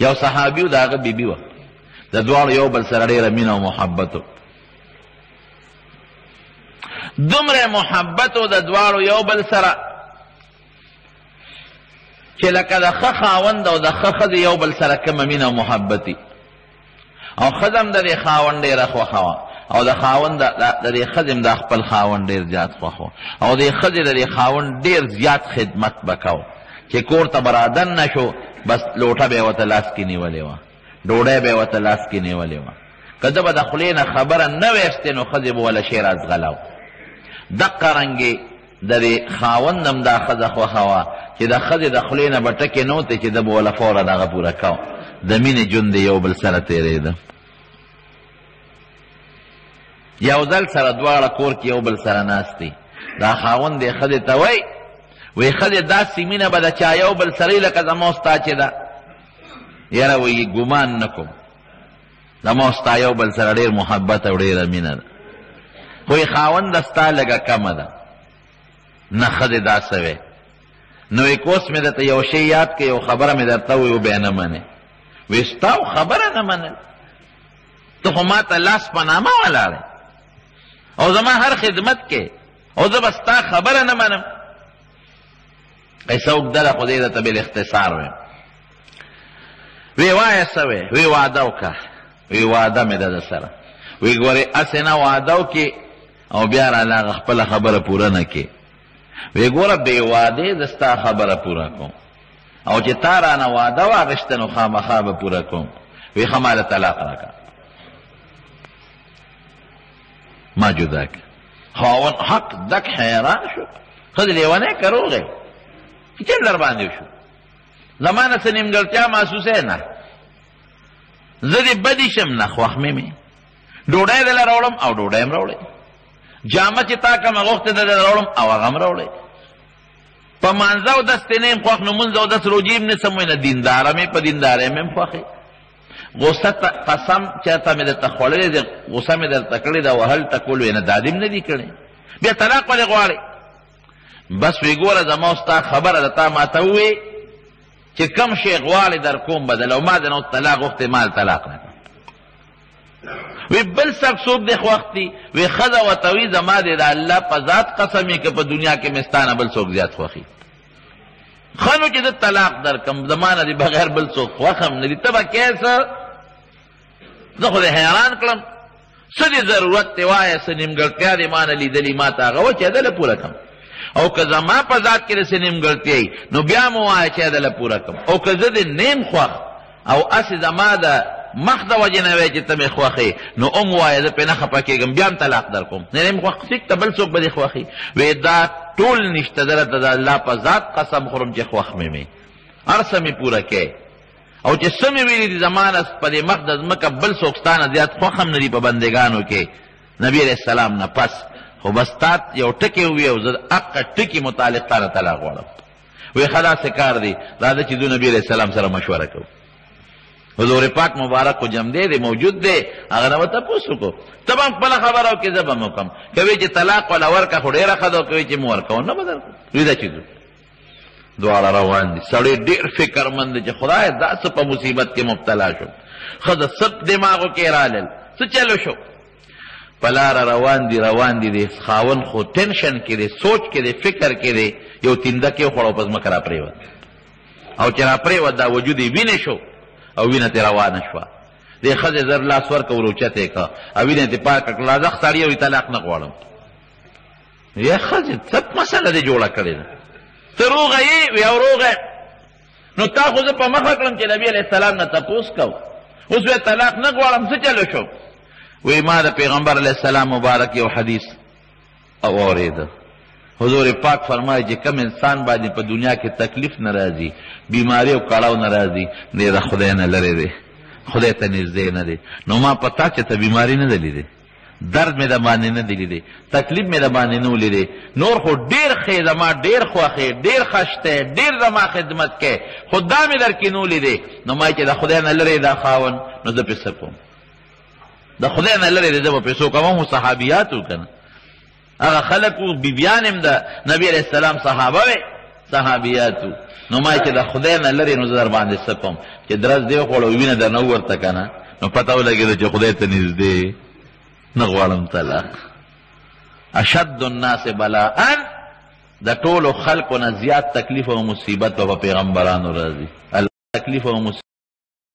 یو صحابي د هغه بیبي وه د دواړو یو بل سره ډېره مینه او محبت و دومره محبت و د دواړو یو بل سره چې لکه د ښه خاوند او د ښه ښځې یو بل سره کومه مینه او محبتي او ښځه هم د دې خاوند ډېره خوښه وه او د خاوند د دې ښځې هم دا خپل خاوند ډېر زیات خوښ و او دې ښځې د دې خاوند ډېر زیات خدمت به کو چې کور ته به رادننه شو بس لوټه به یې ورته لاس کې نیولې وه ډوډۍ به یې ورته لاس کې نیولې وه که ده به د خولې نه خبره نه ویستې نو ښځې به وله شی راځغلاو دقه رنګې د دې خاوند هم دا ښځه خوښه وه چې د ښځې د خولې نه به ټکی نه وتی چې ده به وله فورا هغه پوره کاو د مینې ژوند یو بل سره تېرېده یو ځل سره دواړه کور کې یو بل سره ناست دي دا خاوند یې ښځې ته وایي وی ښځې داسې مینه به د چا یو بل سره لکه زما ستا چې ده یاره وایي ګمان نه کوم د ما ستا یو بل سره ډېر محبت او ډېره مینه ده خو یې خاونده ستا لږه کمه ده نه ښه دی دا څه وی نو یې کوس مې درته یو شی یاد کړ یو خبره مې درته وویل وبیا نه منې وی ستا خبره نه منل ته خو ما ته لاس په نامه ولاړې او زما هر خدمت کې او زه به ستا خبره نه منم قصه اوږده ده خو دې درته بالاختصار وایم وی وایه څه وی وی واده وکړه وی واده مې ده درسره وی ګورې هسې نه واده وکړې او بیا راله هغه خپله خبره پوره نه کړې وی ګوره بې وادې زه ستا خبره پوره کوم او چې تا رانه واده واخېسته نو خامخا به پوره کوم وی ښه ما له طلاق راکړه ما جدا کړ خاون حق دک حیران شو خځې لیونی که روغی چل در باندې شو زما نه څه نیمګړتیا محسوسه نه زه دې بدی شم نه خوښمې مې ډوډۍ دله راوړم او ډوډۍ هم راوړې جامه چې تا کومه غوښتې ده دله راوړم او هغه هم راوړې په مانځه او دستې نه یم خوښ نو مونځ او دست روجې هم نه سموي نه دینداره مې په دینداره مې هم خوښې غوسه ته قسم چې تا مې درته خوړلی دی غوسه مې درته کړې ده وهل ټکول وینه دا دې هم نه دي کړی بیا طلاق ولې غواړې بس وی ګوره زما ستا خبره ده تا ماته ووې چې کم شی غواړې در کوم بدل او ما د نو طلاق غوښتې مال طلاق نه وی بل سب سوب دی خوختی وی خزا و توی زما دی دا الله په ذات قسمی که په دنیا کې مستانه بل سوک زیات خوخی ښه نو چې زه طلاق درکم زما نه دې بغیر بل څوک خوښ هم نه دي ته به کې څه زه خو دې حیران کړم څه دې ضرورت دی وایه څه نیمګړتیا دې ما نه لیدلي ما ته هغه وچې دله پوره کړم او که زما په ذات کې د څه نیمګړتیا نو بیا مو وایه چې دله پوره کړم او که زه دې نیم خوښ او هسې زما د مخ د وجې نه وایې چې ته مې خوښ یې نو هم وایه زه پرې نه خفه کېږم بیا هم طلاق در کوم نه یم خوښ ټیک ته بل څوک به دې خوښ وي وایي دا ټول نشته زه درته د الله په ذات قسم خورم چې خوښ مې مې هر څه مې پوره کړی او چې څه مې ویلي دي زما نه په دې مخ د ځمکه بل څوک ستا نه زیات خوښ هم نه دي په بندګانو کې نبي علیه السلام نه پس خو بس تا یو ټکی ووایه او زه حق ټکي متعلق تا نه طلاق غواړم وی ښه داسې کار دی دا ده چې دو نبی علیه السلام سره مشوره کوو حضور پاک مبارک خو جمع دی دی موجود دی هغه نه به تپوس وکړو ته به هم خپله خبره وکړې زه به هم وکړم که وی چې طلاق ولا ورکه خو ډېره ښه ده که وی چې مو ورکوه نه به درکړو وی دا چې دواړه روان دي سړی ډېر فکرمند دی چې خدای دا څه په مصیبت کې مبتلا شو ښځه سب دماغو کې رالل څه چلو شو په لاره روان دي روان دي دی خاون خو ټینشن کې دی سوچ کې دی فکر کې دی یو تینده کې خوړو پس مکه را پریوت او چې را پریوت دا وجود یې وینې شو او وینه ترې روانه شوه دې ښځې زر لاس ورکړه ور اوچته یې کړه او وینه ترې پاکه کړه لا زښت سړی وي طلاق نه غواړم یا ښځې څه مسله دې جوړه کړې ده ته روغه یې وي او روغه نو تا خو زه په مخه کړم چې نبی علیه السلام نه تپوس کو اوس به طلاق نه غواړم څه چلو شو وی ما د پیغمبر علیه السلام مبارک یو حدیث او اورېده حضور پاک فرمایي چې کم انسان باندې په دنیا کې تکلیف نه راځي بیماری او کړاو نه راځي دی د خدای نه لرې دی خدای ته نږدې نه دی نو ما پتا چې ته بیماری نه ده لیدې درد مې دباندې نه دی لیدی تکلیف مې دباندې نه و لیدی نور خو ډېر ښه زما ډېر خوښ یې ډېر خش ته ډېر زما خدمت کوې خو دا مې درکې نه و لیدی نو ما چې د خدای نه لرې دا خاوند نو زه پې څه کوم د خدای نه لرې دی زه به پې څه کوم هم صحابیات و که نه هغه خلک وو بیبیان هم د نبي علیه السلام صحابه وې صحابیات وو نو ما چې د خدای نه لرې نو زه در باندې څه کوم چې درز دې وخوړ او وینه درنه وورته که نه نو پته ولګېده چې خدای ته نږدې نه غواړم طلاق اشد الناس بلاء د ټولو خلکو نه زیات تکلیف او مصیبت به په پیغمبرانو راځي تکلیف او مصیبت